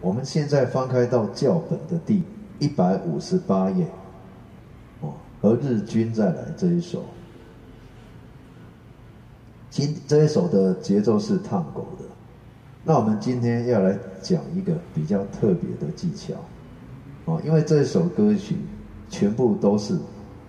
我们现在翻开到教本的第一百五十八页，哦，和日君再来这一首，今这一首的节奏是探狗的。那我们今天要来讲一个比较特别的技巧，哦，因为这首歌曲全部都是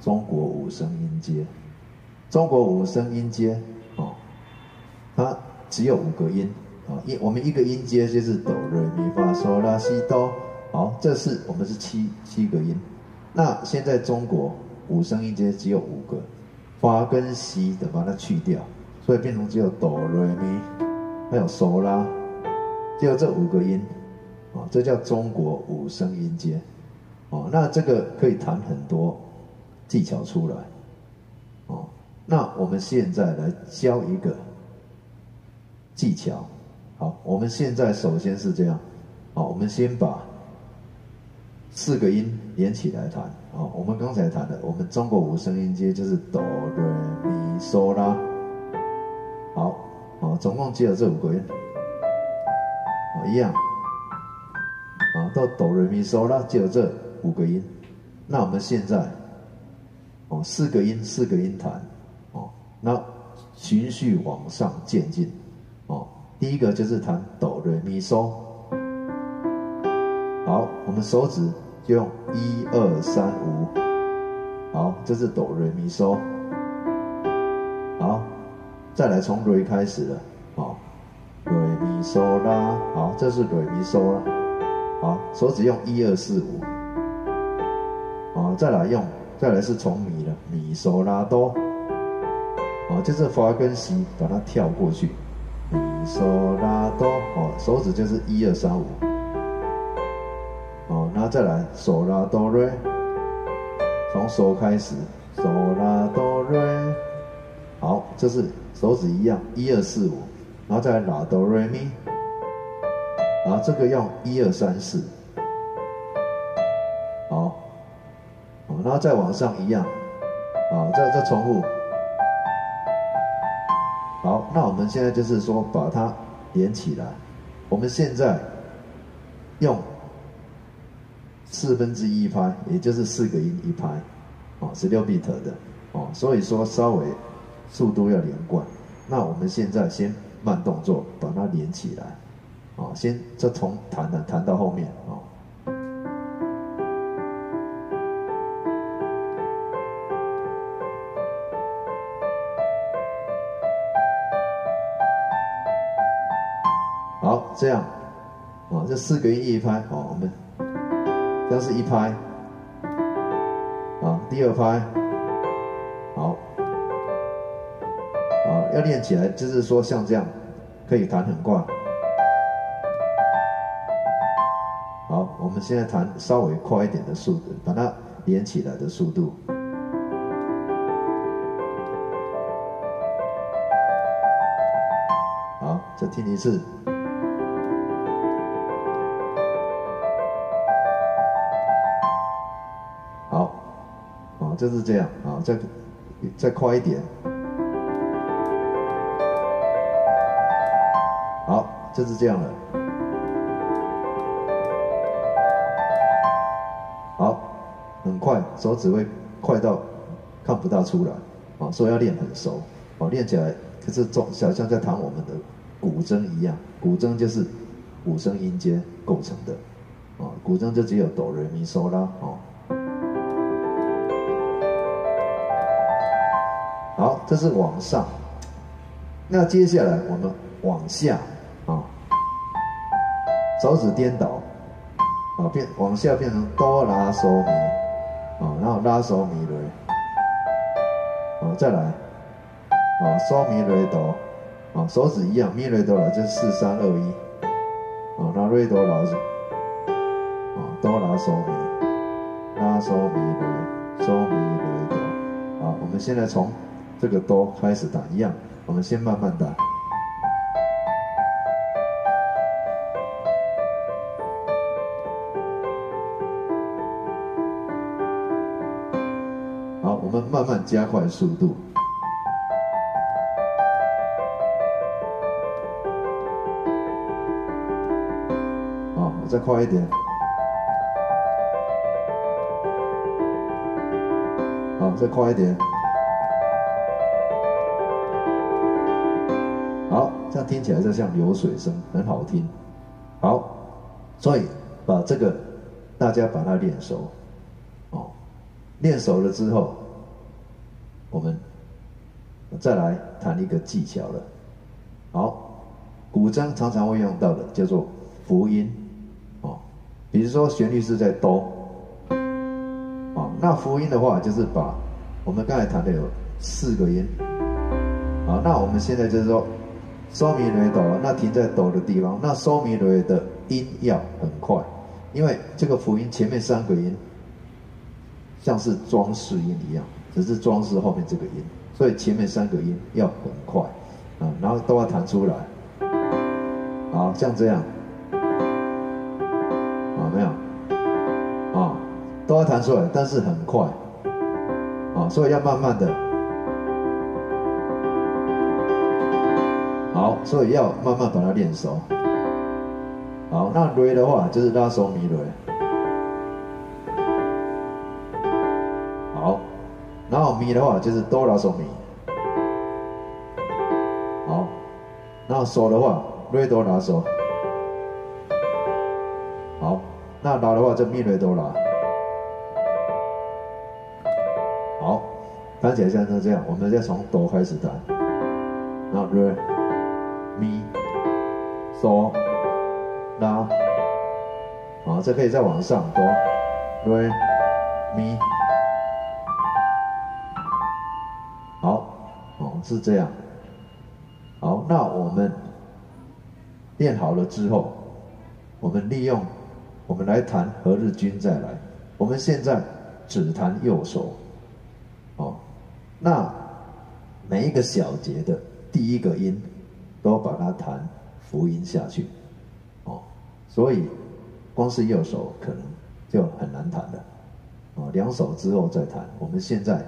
中国五声音阶，中国五声音阶，哦，它只有五个音，啊，一我们一个音阶就是哆瑞咪发嗦拉西哆，好，这是我们是七七个音，那现在中国五声音阶只有五个，发跟西的把它去掉，所以变成只有哆瑞咪。还有嗦拉，只有这五个音，啊，这叫中国五声音阶，哦，那这个可以弹很多技巧出来，哦，那我们现在来教一个技巧，好，我们现在首先是这样，好，我们先把四个音连起来弹，啊，我们刚才弹的，我们中国五声音阶就是哆、来、咪、嗦、拉，好。好，总共只有这五个音，哦，一样，啊，到哆来咪嗦啦，只有这五个音。那我们现在，哦，四个音，四个音弹，哦，那循序往上渐进，第一个就是弹哆来咪嗦，好，我们手指就用一二三五，好，这是哆来咪嗦。好再来从瑞开始了，好，瑞咪嗦啦，好，这是瑞咪嗦啦，好，手指用一二四五，好，再来用，再来是从咪了，咪嗦拉哆，好，就是发跟西把它跳过去，咪嗦拉哆，好，手指就是一二三五，好，然后再来嗦拉哆瑞，从嗦开始，嗦拉哆瑞，好，这是。手指一样，一二四五，然后再来拉哆瑞咪，然后这个用一二三四，好，然后再往上一样，好，这这重复，好，那我们现在就是说把它连起来，我们现在用四分之一拍，也就是四个音一拍，哦，十六 bit 的，哦，所以说稍微。速度要连贯，那我们现在先慢动作把它连起来，啊，先这从弹弹弹到后面啊。这样，啊，这四个音一拍，好，我们这是一拍，啊，第二拍。好，啊要练起来，就是说像这样，可以弹很快。好，我们现在弹稍微快一点的速度，把它连起来的速度。好，再听一次。就是这样。啊，再再快一点。好就是这样了，好，很快，手指会快到看不到出来，啊，所以要练很熟，啊，练起来可是中，小像在弹我们的古筝一样，古筝就是五声音阶构成的，啊，古筝就只有哆来咪嗦啦，哦，这是往上，那接下来我们往下。啊手指颠倒，啊，变往下变成哆拉嗦咪，啊，然后拉嗦咪瑞，啊，再来，啊，嗦咪瑞哆，啊，手指一样，咪瑞哆来就是四三二一，啊，那瑞哆拉，啊，哆拉嗦咪，拉嗦咪瑞，嗦咪瑞哆，啊，我们现在从这个哆开始打，一样，我们先慢慢打。好我们慢慢加快速度。好，我，再快一点。好，再快一点。听起来就像流水声，很好听。好，所以把这个大家把它练熟，哦，练熟了之后，我们再来谈一个技巧了。好，古筝常常会用到的叫做福音，哦，比如说旋律是在哆，哦，那福音的话就是把我们刚才谈的有四个音，好，那我们现在就是说。嗦咪来哆，那停在哆的地方，那嗦咪来的音要很快，因为这个辅音前面三个音像是装饰音一样，只是装饰后面这个音，所以前面三个音要很快。啊，然后都要弹出来，好像这样，啊没有，啊都要弹出来，但是很快，啊所以要慢慢的。好，所以要慢慢把它练熟。好，那瑞的话就是拉手咪瑞。好，然后咪的话就是哆拉手咪。好，然后嗦的话瑞哆拉嗦。好，那拉的话就咪瑞哆拉。好，弹起来像是这样，我们再从哆开始弹，然后瑞。哆、拉，好，这可以再往上哆、瑞、咪，好，哦，是这样。好，那我们练好了之后，我们利用，我们来弹何日君再来。我们现在只弹右手，哦，那每一个小节的第一个音。都把它弹福音下去，哦，所以光是右手可能就很难弹了，哦，两手之后再弹。我们现在，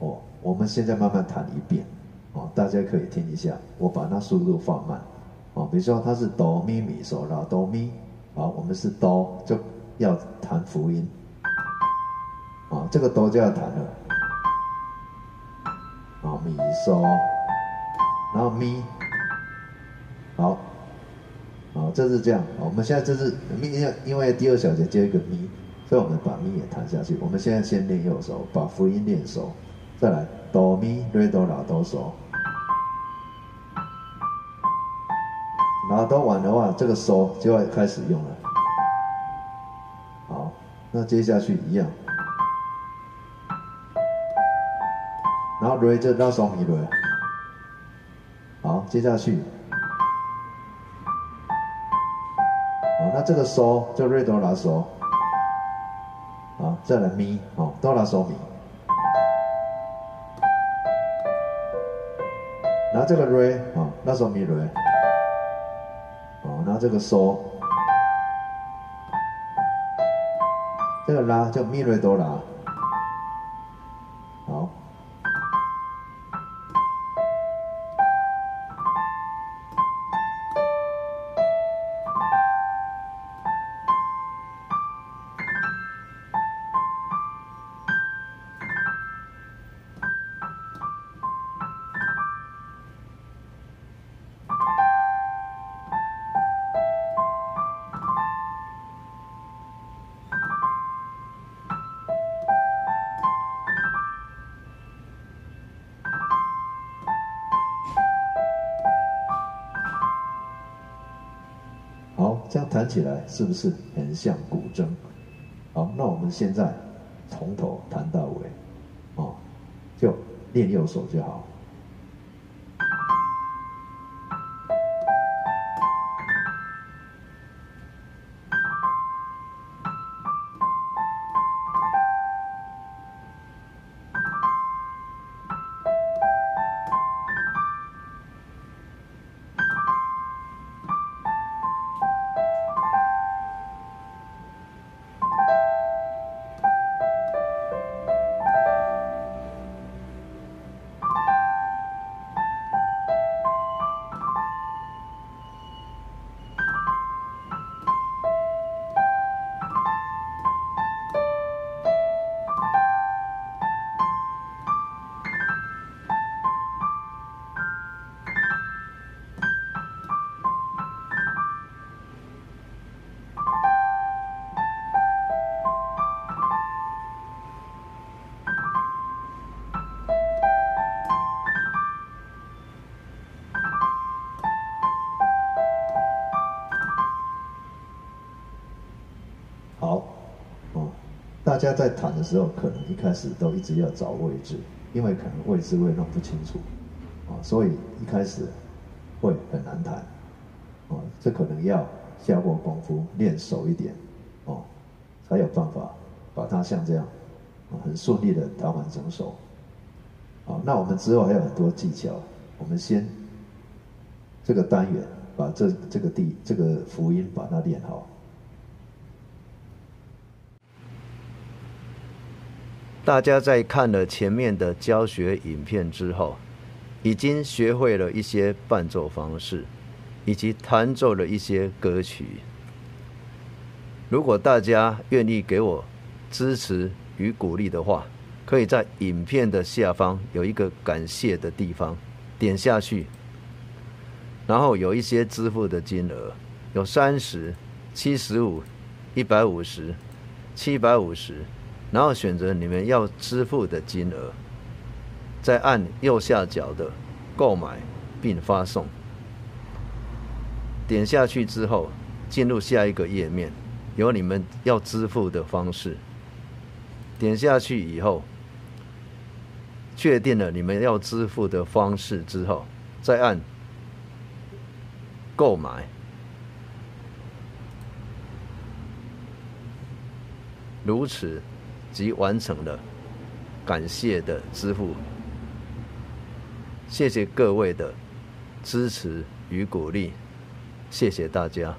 哦，我们现在慢慢弹一遍，哦，大家可以听一下，我把那速度放慢，哦，比如说它是哆咪咪嗦啦哆咪，好，我们是哆就要弹福音，啊，这个哆就要弹了，啊咪嗦，然后咪。好，好，这是这样。我们现在这是咪，因为第二小节接一个咪，所以我们把咪也弹下去。我们现在先练右手，把辅音练熟，再来哆咪瑞哆拉哆嗦。拉哆完的话，这个嗦就要开始用了。好，那接下去一样，然后瑞就拉嗦咪瑞。好，接下去。这个嗦叫瑞哆拉嗦，啊，再来咪，好，哆拉嗦咪，然后这个瑞，好，拉嗦咪瑞，哦，然后这个嗦，这个拉叫咪瑞哆拉。这样弹起来是不是很像古筝？好，那我们现在从头弹到尾，哦，就练右手就好。大家在谈的时候，可能一开始都一直要找位置，因为可能位置会弄不清楚，啊，所以一开始会很难谈，啊，这可能要下过功夫练熟一点，哦，才有办法把它像这样，啊，很顺利的弹完整首，啊，那我们之后还有很多技巧，我们先这个单元把这这个地这个福音把它练好。大家在看了前面的教学影片之后，已经学会了一些伴奏方式，以及弹奏了一些歌曲。如果大家愿意给我支持与鼓励的话，可以在影片的下方有一个感谢的地方，点下去，然后有一些支付的金额，有三十、七十五、一百五十、七百五十。然后选择你们要支付的金额，再按右下角的购买并发送。点下去之后，进入下一个页面，有你们要支付的方式。点下去以后，确定了你们要支付的方式之后，再按购买。如此。及完成了，感谢的支付，谢谢各位的支持与鼓励，谢谢大家。